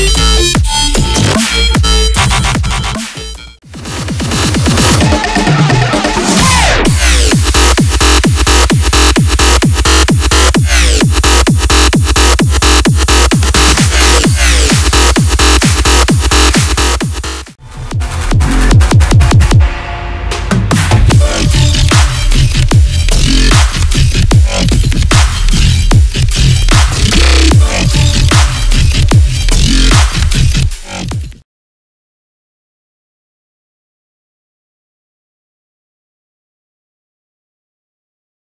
you